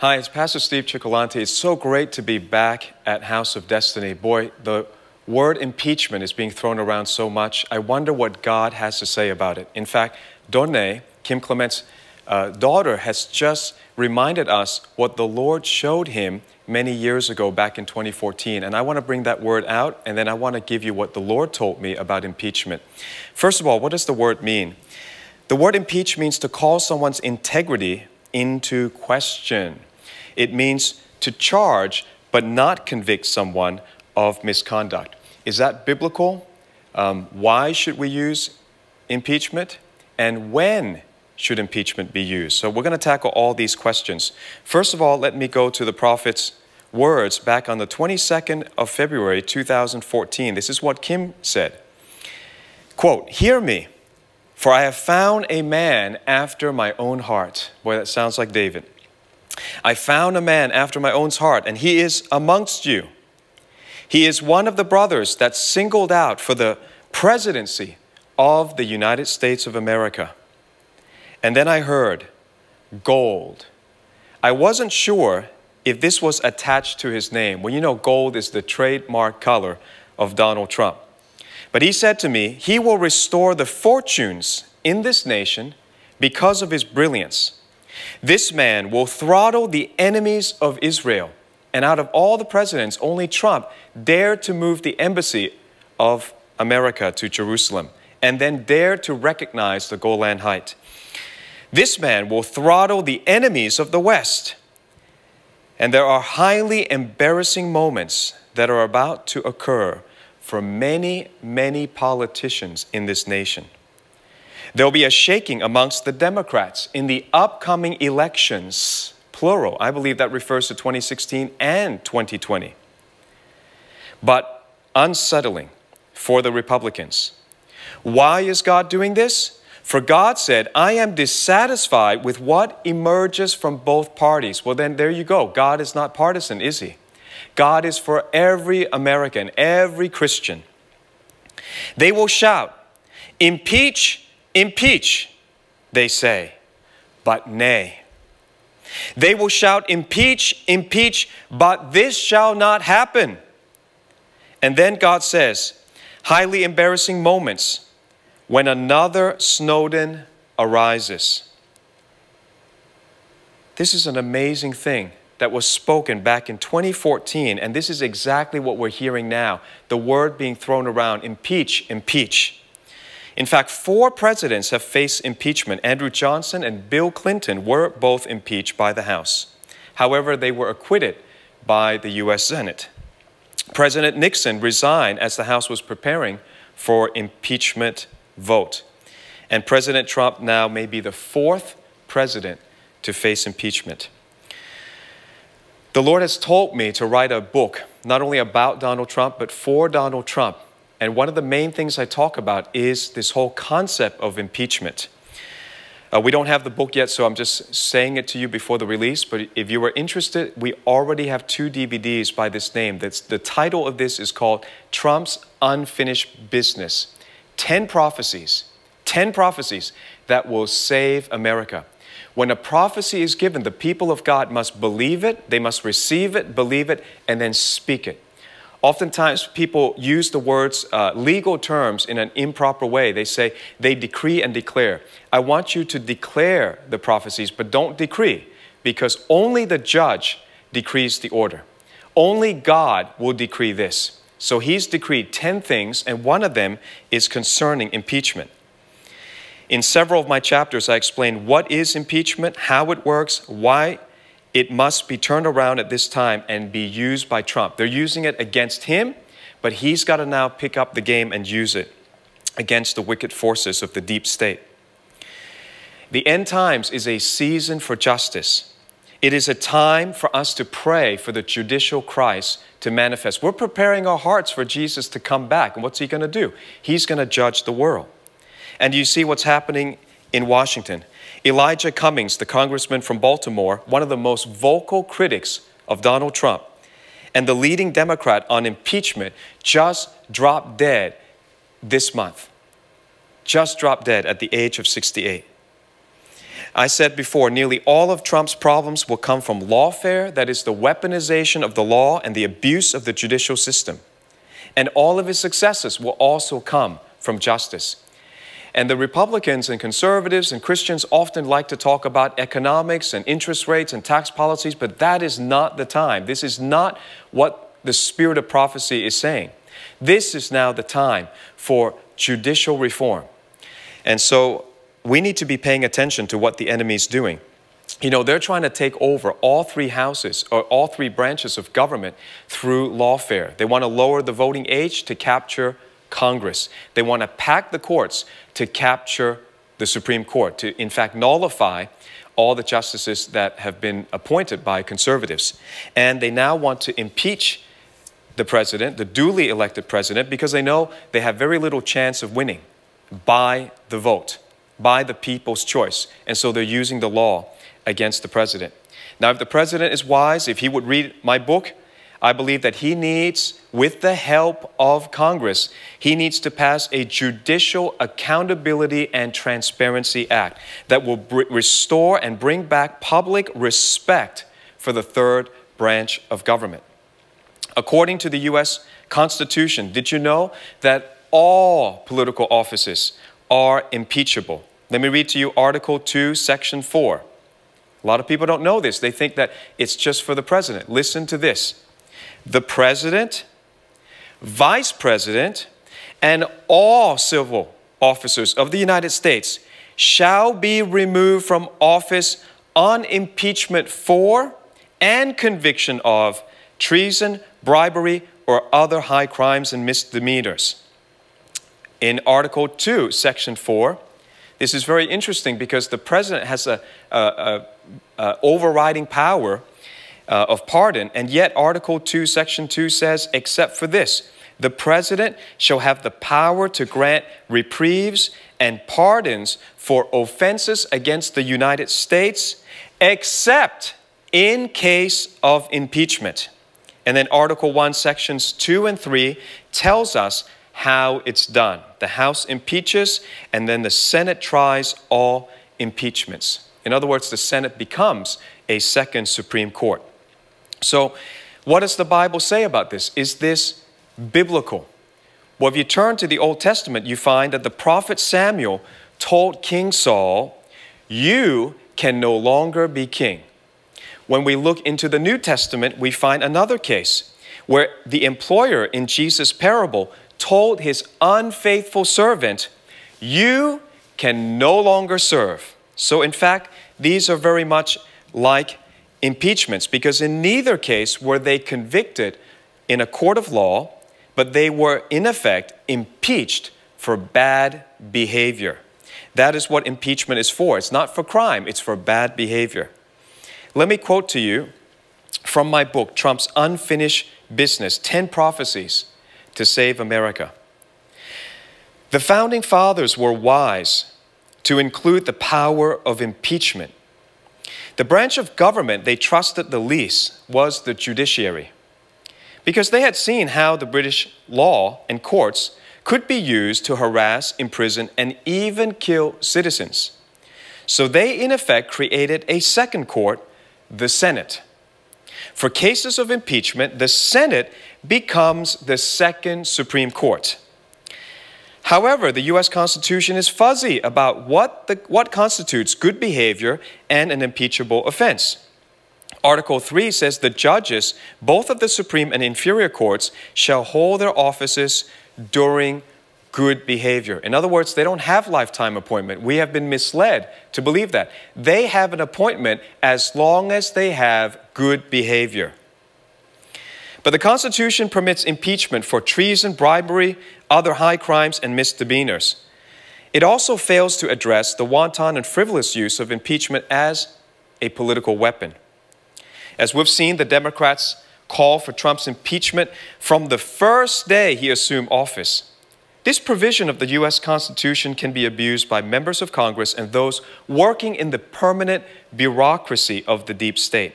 Hi, it's Pastor Steve Cioccolanti. It's so great to be back at House of Destiny. Boy, the word impeachment is being thrown around so much. I wonder what God has to say about it. In fact, Donne, Kim Clement's uh, daughter, has just reminded us what the Lord showed him many years ago back in 2014. And I want to bring that word out, and then I want to give you what the Lord told me about impeachment. First of all, what does the word mean? The word impeach means to call someone's integrity into question. It means to charge but not convict someone of misconduct. Is that biblical? Um, why should we use impeachment? And when should impeachment be used? So we're going to tackle all these questions. First of all, let me go to the prophet's words back on the 22nd of February 2014. This is what Kim said. Quote, Hear me, for I have found a man after my own heart. Boy, that sounds like David. I found a man after my own heart, and he is amongst you. He is one of the brothers that singled out for the presidency of the United States of America. And then I heard gold. I wasn't sure if this was attached to his name. Well, you know, gold is the trademark color of Donald Trump. But he said to me, He will restore the fortunes in this nation because of his brilliance. This man will throttle the enemies of Israel. And out of all the presidents, only Trump dared to move the embassy of America to Jerusalem and then dared to recognize the Golan Height. This man will throttle the enemies of the West. And there are highly embarrassing moments that are about to occur for many, many politicians in this nation. There'll be a shaking amongst the Democrats in the upcoming elections, plural. I believe that refers to 2016 and 2020. But unsettling for the Republicans. Why is God doing this? For God said, I am dissatisfied with what emerges from both parties. Well, then there you go. God is not partisan, is He? God is for every American, every Christian. They will shout, Impeach Impeach, they say, but nay. They will shout, Impeach, impeach, but this shall not happen. And then God says, highly embarrassing moments when another Snowden arises. This is an amazing thing that was spoken back in 2014, and this is exactly what we're hearing now the word being thrown around impeach, impeach. In fact, four presidents have faced impeachment. Andrew Johnson and Bill Clinton were both impeached by the House. However, they were acquitted by the U.S. Senate. President Nixon resigned as the House was preparing for impeachment vote. And President Trump now may be the fourth president to face impeachment. The Lord has told me to write a book, not only about Donald Trump, but for Donald Trump, and one of the main things I talk about is this whole concept of impeachment. Uh, we don't have the book yet, so I'm just saying it to you before the release. But if you are interested, we already have two DVDs by this name. That's, the title of this is called Trump's Unfinished Business 10 Prophecies, 10 Prophecies that will save America. When a prophecy is given, the people of God must believe it, they must receive it, believe it, and then speak it. Oftentimes, people use the words uh, legal terms in an improper way. They say they decree and declare. I want you to declare the prophecies, but don't decree, because only the judge decrees the order. Only God will decree this. So he's decreed 10 things, and one of them is concerning impeachment. In several of my chapters, I explain what is impeachment, how it works, why it must be turned around at this time and be used by Trump. They're using it against him, but he's got to now pick up the game and use it against the wicked forces of the deep state. The end times is a season for justice. It is a time for us to pray for the judicial Christ to manifest. We're preparing our hearts for Jesus to come back. And what's he going to do? He's going to judge the world. And you see what's happening in Washington. Elijah Cummings, the congressman from Baltimore, one of the most vocal critics of Donald Trump, and the leading Democrat on impeachment, just dropped dead this month. Just dropped dead at the age of 68. I said before, nearly all of Trump's problems will come from lawfare, that is, the weaponization of the law and the abuse of the judicial system. And all of his successes will also come from justice. And the Republicans and conservatives and Christians often like to talk about economics and interest rates and tax policies, but that is not the time. This is not what the spirit of prophecy is saying. This is now the time for judicial reform. And so we need to be paying attention to what the enemy is doing. You know, they're trying to take over all three houses or all three branches of government through lawfare. They want to lower the voting age to capture Congress. They want to pack the courts to capture the Supreme Court, to in fact nullify all the justices that have been appointed by conservatives. And they now want to impeach the president, the duly elected president, because they know they have very little chance of winning by the vote, by the people's choice. And so they're using the law against the president. Now, if the president is wise, if he would read my book, I believe that he needs, with the help of Congress, he needs to pass a Judicial Accountability and Transparency Act that will restore and bring back public respect for the third branch of government. According to the U.S. Constitution, did you know that all political offices are impeachable? Let me read to you Article 2, Section 4. A lot of people don't know this. They think that it's just for the president. Listen to this the president, vice president, and all civil officers of the United States shall be removed from office on impeachment for and conviction of treason, bribery, or other high crimes and misdemeanors. In Article 2, Section 4, this is very interesting because the president has a, a, a, a overriding power uh, of pardon. And yet, Article 2, Section 2 says, except for this, the president shall have the power to grant reprieves and pardons for offenses against the United States, except in case of impeachment. And then Article 1, Sections 2 and 3 tells us how it's done. The House impeaches, and then the Senate tries all impeachments. In other words, the Senate becomes a second Supreme Court. So, what does the Bible say about this? Is this biblical? Well, if you turn to the Old Testament, you find that the prophet Samuel told King Saul, You can no longer be king. When we look into the New Testament, we find another case where the employer in Jesus' parable told his unfaithful servant, You can no longer serve. So, in fact, these are very much like impeachments because in neither case were they convicted in a court of law, but they were in effect impeached for bad behavior. That is what impeachment is for. It's not for crime, it's for bad behavior. Let me quote to you from my book, Trump's Unfinished Business 10 Prophecies to Save America. The founding fathers were wise to include the power of impeachment the branch of government they trusted the least was the judiciary, because they had seen how the British law and courts could be used to harass, imprison, and even kill citizens. So they, in effect, created a second court, the Senate. For cases of impeachment, the Senate becomes the second Supreme Court. However, the US Constitution is fuzzy about what, the, what constitutes good behavior and an impeachable offense. Article 3 says the judges, both of the Supreme and inferior courts, shall hold their offices during good behavior. In other words, they don't have lifetime appointment. We have been misled to believe that. They have an appointment as long as they have good behavior. But the Constitution permits impeachment for treason, bribery, other high crimes, and misdemeanors. It also fails to address the wanton and frivolous use of impeachment as a political weapon. As we've seen, the Democrats call for Trump's impeachment from the first day he assumed office. This provision of the U.S. Constitution can be abused by members of Congress and those working in the permanent bureaucracy of the deep state.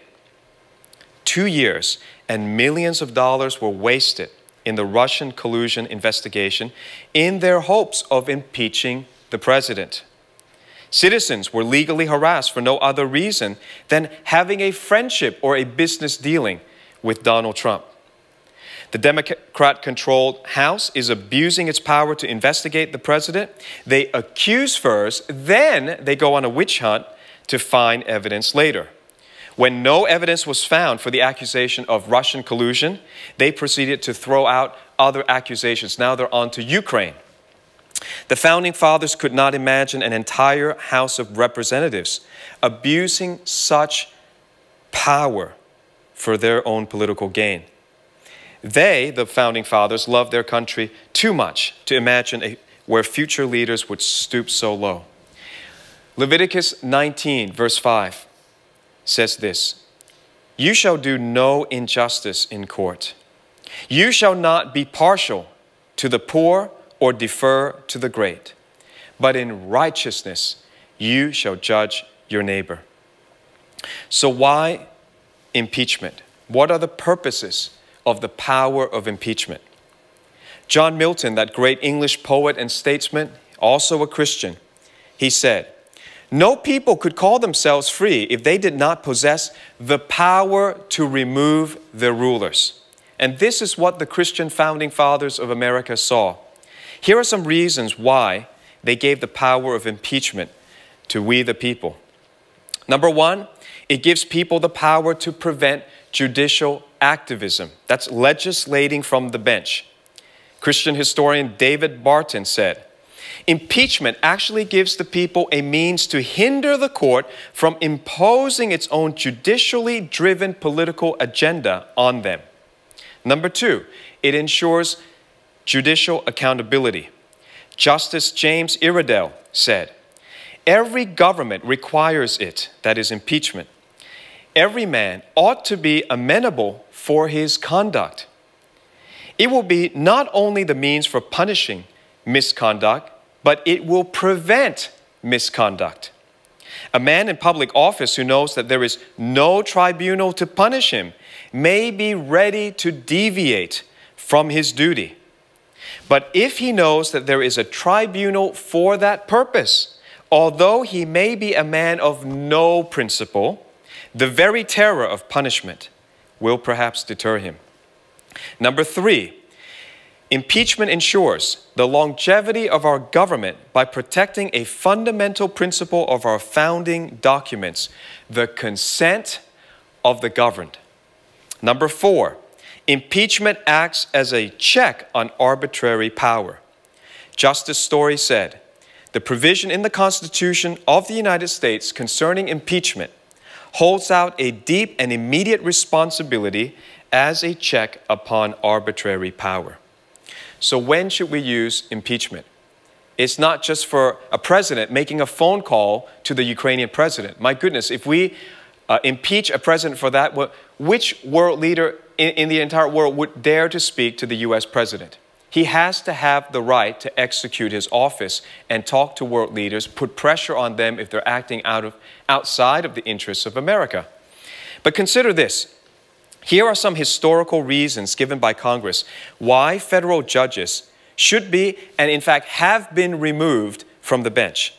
Two years and millions of dollars were wasted in the Russian collusion investigation in their hopes of impeaching the president. Citizens were legally harassed for no other reason than having a friendship or a business dealing with Donald Trump. The Democrat controlled House is abusing its power to investigate the president. They accuse first, then they go on a witch hunt to find evidence later. When no evidence was found for the accusation of Russian collusion, they proceeded to throw out other accusations. Now they're on to Ukraine. The founding fathers could not imagine an entire House of Representatives abusing such power for their own political gain. They, the founding fathers, loved their country too much to imagine a, where future leaders would stoop so low. Leviticus 19, verse 5 says this You shall do no injustice in court. You shall not be partial to the poor or defer to the great, but in righteousness you shall judge your neighbor. So, why impeachment? What are the purposes of the power of impeachment? John Milton, that great English poet and statesman, also a Christian, he said, No people could call themselves free if they did not possess the power to remove their rulers. And this is what the Christian founding fathers of America saw. Here are some reasons why they gave the power of impeachment to we the people. Number one, it gives people the power to prevent judicial activism. That's legislating from the bench. Christian historian David Barton said, Impeachment actually gives the people a means to hinder the court from imposing its own judicially driven political agenda on them. Number two, it ensures judicial accountability. Justice James Iredell said, Every government requires it, that is, impeachment. Every man ought to be amenable for his conduct. It will be not only the means for punishing misconduct, but it will prevent misconduct. A man in public office who knows that there is no tribunal to punish him may be ready to deviate from his duty. But if he knows that there is a tribunal for that purpose, although he may be a man of no principle, the very terror of punishment will perhaps deter him. Number three, impeachment ensures the longevity of our government by protecting a fundamental principle of our founding documents the consent of the governed. Number four, impeachment acts as a check on arbitrary power. Justice Story said, the provision in the Constitution of the United States concerning impeachment holds out a deep and immediate responsibility as a check upon arbitrary power. So, when should we use impeachment? It's not just for a president making a phone call to the Ukrainian president. My goodness, if we uh, impeach a president for that, which world leader in, in the entire world would dare to speak to the US president? He has to have the right to execute his office and talk to world leaders, put pressure on them if they're acting out of, outside of the interests of America. But consider this. Here are some historical reasons given by Congress why federal judges should be, and in fact have been removed from the bench.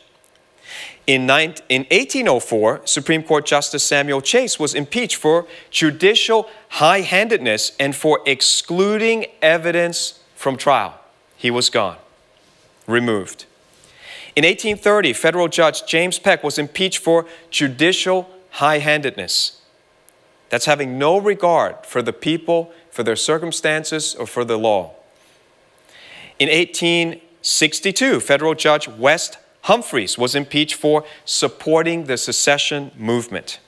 In, 1804, Supreme Court Justice Samuel Chase was impeached for judicial high handedness and for excluding evidence from trial. He was gone, removed. In 1830, federal judge James Peck was impeached for judicial high handedness. That's having no regard for the people, for their circumstances, or for the law. In 1862, federal judge West Humphreys was impeached for supporting the secession movement.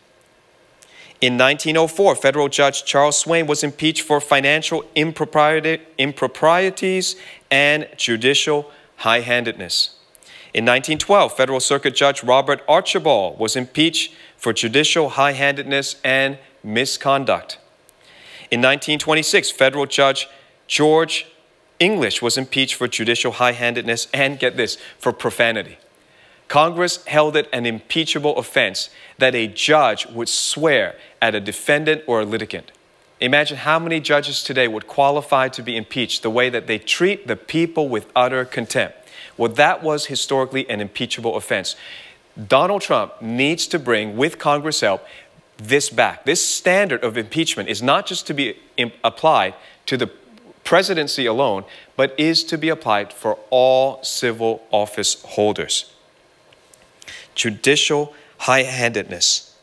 In 1904, federal judge Charles Swayne was impeached for financial improprieties and judicial high handedness. In 1912, federal circuit judge Robert Archibald was impeached for judicial high handedness and misconduct. In 1926, federal judge George English was impeached for judicial high handedness and, get this, for profanity. Congress held it an impeachable offense that a judge would swear at a defendant or a litigant. Imagine how many judges today would qualify to be impeached the way that they treat the people with utter contempt. Well, that was historically an impeachable offense. Donald Trump needs to bring, with Congress' help, this back. This standard of impeachment is not just to be applied to the presidency alone, but is to be applied for all civil office holders. Judicial high handedness.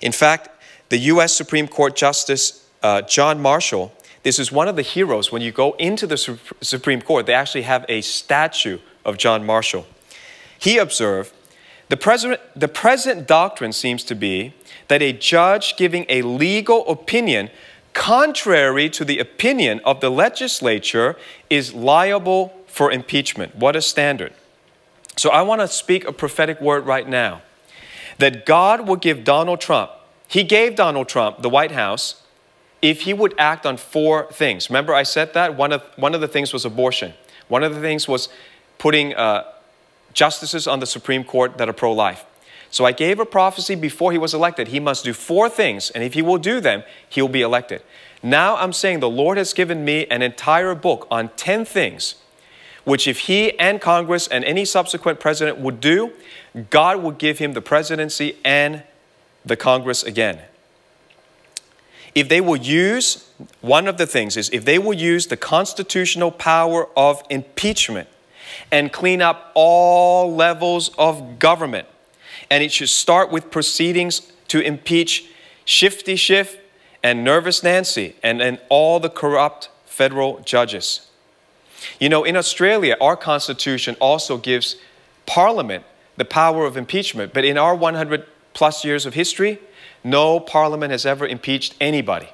In fact, the U.S. Supreme Court Justice uh, John Marshall, this is one of the heroes. When you go into the Su Supreme Court, they actually have a statue of John Marshall. He observed the present, the present doctrine seems to be that a judge giving a legal opinion contrary to the opinion of the legislature is liable for impeachment. What a standard. So I want to speak a prophetic word right now that God will give Donald Trump, he gave Donald Trump the White House if he would act on four things. Remember, I said that? One of, one of the things was abortion, one of the things was putting uh, justices on the Supreme Court that are pro life. So I gave a prophecy before he was elected. He must do four things, and if he will do them, he will be elected. Now I'm saying the Lord has given me an entire book on 10 things, which if he and Congress and any subsequent president would do, God would give him the presidency and the Congress again. If they will use, one of the things is if they will use the constitutional power of impeachment and clean up all levels of government. And it should start with proceedings to impeach Shifty Schiff and Nervous Nancy and, and all the corrupt federal judges. You know, in Australia, our constitution also gives parliament the power of impeachment, but in our 100 plus years of history, no parliament has ever impeached anybody.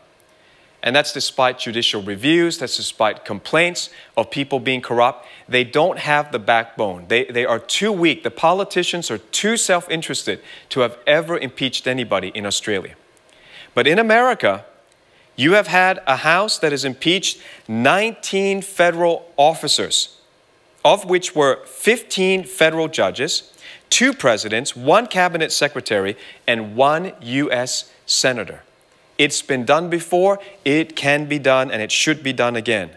And that's despite judicial reviews, that's despite complaints of people being corrupt. They don't have the backbone. They, they are too weak. The politicians are too self interested to have ever impeached anybody in Australia. But in America, you have had a House that has impeached 19 federal officers, of which were 15 federal judges, two presidents, one cabinet secretary, and one U.S. senator. It's been done before, it can be done, and it should be done again.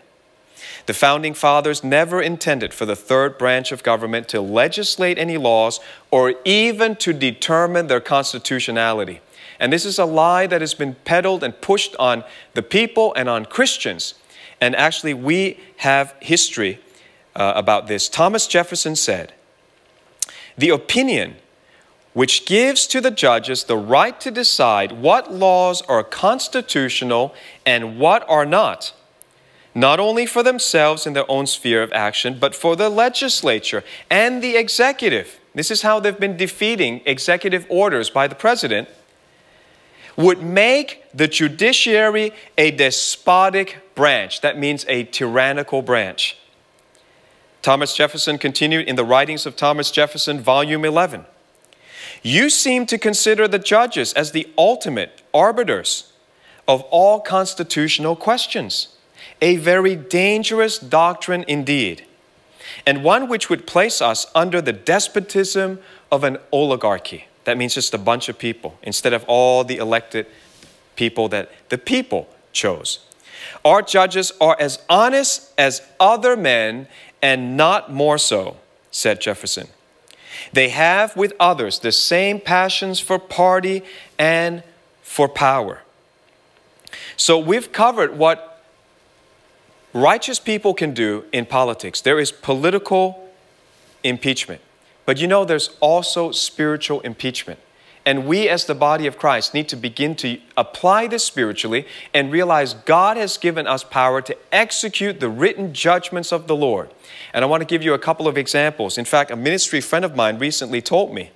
The founding fathers never intended for the third branch of government to legislate any laws or even to determine their constitutionality. And this is a lie that has been peddled and pushed on the people and on Christians. And actually, we have history uh, about this. Thomas Jefferson said, The opinion which gives to the judges the right to decide what laws are constitutional and what are not, not only for themselves in their own sphere of action, but for the legislature and the executive. This is how they've been defeating executive orders by the president. Would make the judiciary a despotic branch. That means a tyrannical branch. Thomas Jefferson continued in the writings of Thomas Jefferson, volume 11. You seem to consider the judges as the ultimate arbiters of all constitutional questions. A very dangerous doctrine indeed, and one which would place us under the despotism of an oligarchy. That means just a bunch of people instead of all the elected people that the people chose. Our judges are as honest as other men and not more so, said Jefferson. They have with others the same passions for party and for power. So we've covered what righteous people can do in politics. There is political impeachment. But you know, there's also spiritual impeachment. And we, as the body of Christ, need to begin to apply this spiritually and realize God has given us power to execute the written judgments of the Lord. And I want to give you a couple of examples. In fact, a ministry friend of mine recently told me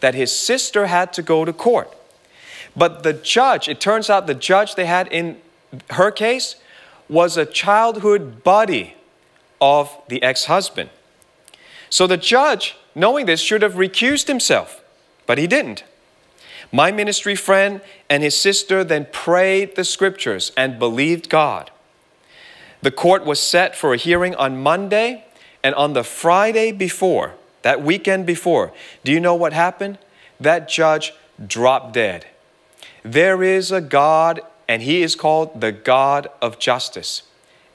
that his sister had to go to court. But the judge, it turns out the judge they had in her case was a childhood buddy of the ex husband. So the judge, knowing this, should have recused himself, but he didn't. My ministry friend and his sister then prayed the scriptures and believed God. The court was set for a hearing on Monday, and on the Friday before, that weekend before, do you know what happened? That judge dropped dead. There is a God, and he is called the God of justice.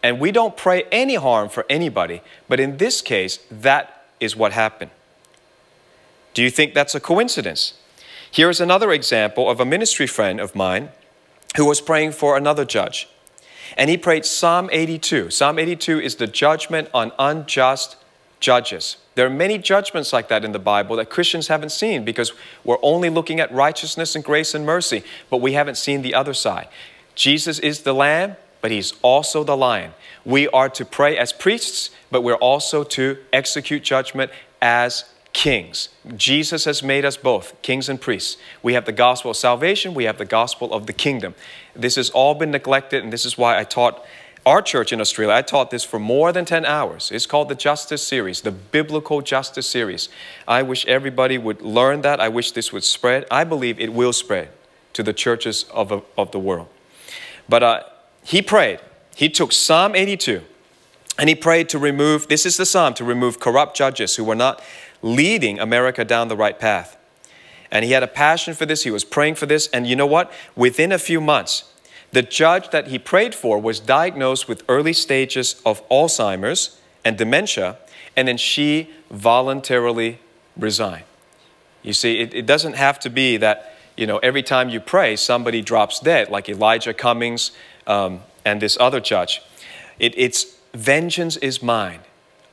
And we don't pray any harm for anybody, but in this case, that is what happened. Do you think that's a coincidence? Here is another example of a ministry friend of mine who was praying for another judge. And he prayed Psalm 82. Psalm 82 is the judgment on unjust judges. There are many judgments like that in the Bible that Christians haven't seen because we're only looking at righteousness and grace and mercy, but we haven't seen the other side. Jesus is the lamb, but he's also the lion. We are to pray as priests, but we're also to execute judgment as kings. Jesus has made us both kings and priests. We have the gospel of salvation, we have the gospel of the kingdom. This has all been neglected, and this is why I taught our church in Australia, I taught this for more than 10 hours. It's called the Justice Series, the Biblical Justice Series. I wish everybody would learn that. I wish this would spread. I believe it will spread to the churches of, of the world. But uh, he prayed. He took Psalm 82 and he prayed to remove, this is the psalm, to remove corrupt judges who were not leading America down the right path. And he had a passion for this. He was praying for this. And you know what? Within a few months, the judge that he prayed for was diagnosed with early stages of Alzheimer's and dementia, and then she voluntarily resigned. You see, it, it doesn't have to be that, you know, every time you pray, somebody drops dead, like Elijah Cummings um, and this other judge. It, it's vengeance is mine.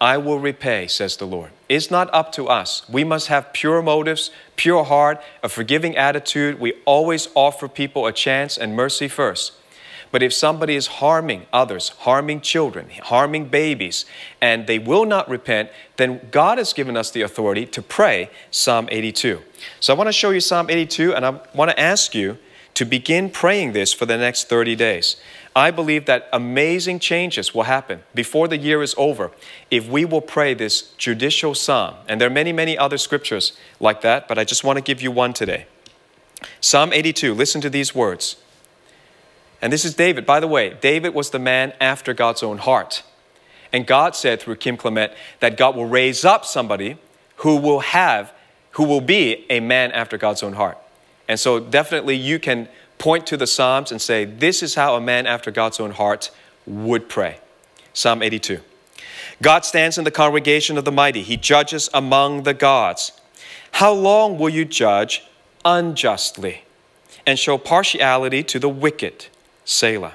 I will repay, says the Lord. It's not up to us. We must have pure motives, pure heart, a forgiving attitude. We always offer people a chance and mercy first. But if somebody is harming others, harming children, harming babies, and they will not repent, then God has given us the authority to pray Psalm 82. So I want to show you Psalm 82, and I want to ask you to begin praying this for the next 30 days. I believe that amazing changes will happen before the year is over if we will pray this judicial psalm. And there are many, many other scriptures like that, but I just want to give you one today. Psalm 82, listen to these words. And this is David. By the way, David was the man after God's own heart. And God said through Kim Clement that God will raise up somebody who will have, who will be a man after God's own heart. And so definitely you can point to the Psalms and say, This is how a man after God's own heart would pray. Psalm 82. God stands in the congregation of the mighty, He judges among the gods. How long will you judge unjustly and show partiality to the wicked? Selah.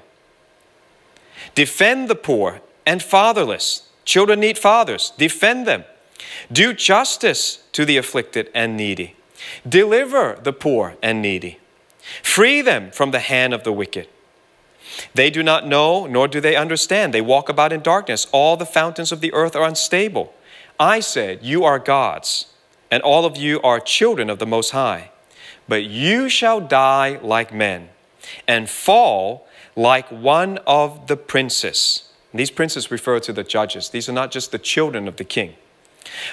Defend the poor and fatherless. Children need fathers. Defend them. Do justice to the afflicted and needy. Deliver the poor and needy. Free them from the hand of the wicked. They do not know, nor do they understand. They walk about in darkness. All the fountains of the earth are unstable. I said, You are gods, and all of you are children of the Most High. But you shall die like men, and fall like one of the princes. these princes refer to the judges. These are not just the children of the king.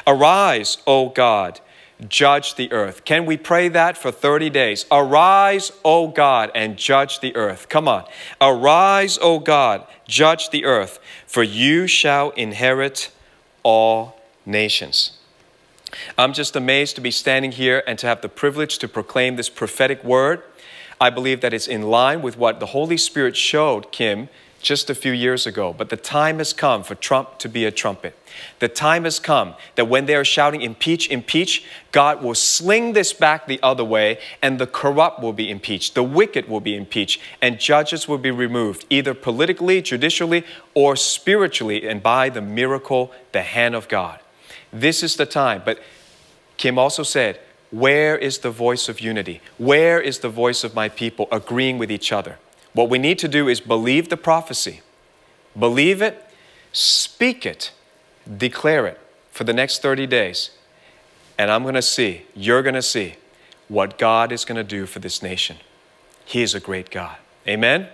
Arise, O God judge the earth. Can we pray that for 30 days? Arise, O God, and judge the earth. Come on. Arise, O God, judge the earth, for you shall inherit all nations. I'm just amazed to be standing here and to have the privilege to proclaim this prophetic word. I believe that it's in line with what the Holy Spirit showed Kim just a few years ago. But the time has come for Trump to be a trumpet. The time has come that when they are shouting, impeach, impeach, God will sling this back the other way, and the corrupt will be impeached, the wicked will be impeached, and judges will be removed, either politically, judicially, or spiritually, and by the miracle, the hand of God. This is the time. But Kim also said, Where is the voice of unity? Where is the voice of my people agreeing with each other? What we need to do is believe the prophecy, believe it, speak it, declare it for the next 30 days. And I'm going to see, you're going to see what God is going to do for this nation. He is a great God. Amen.